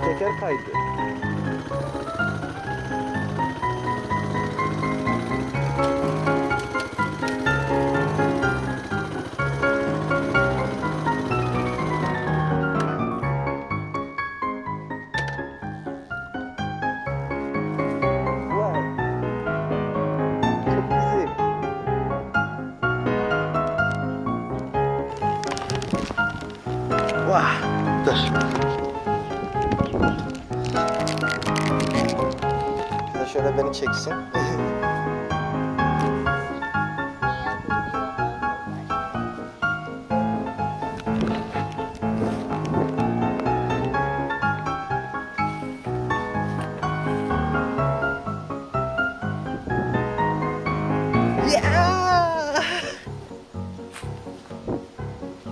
得给他开的。喂。什么意思？哇，这是。Şöyle beni çeksin.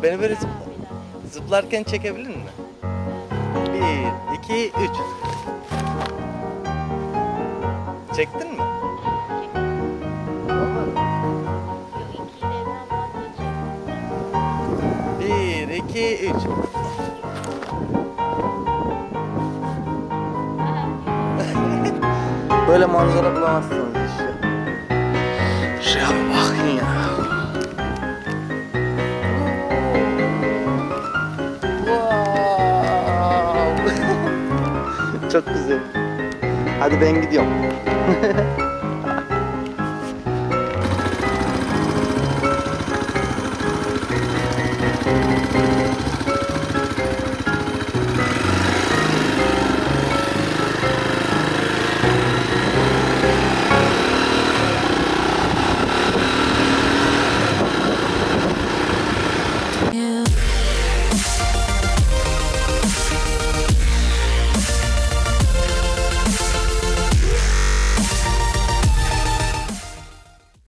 Beni böyle zıp- zıplarken çekebilir mi? Bir, iki, üç. Çektin mi? Bir, iki, üç. Böyle manzara bulamazsınız işte. Şuraya bakın ya. Çok güzel. Hadi ben gidiyorum.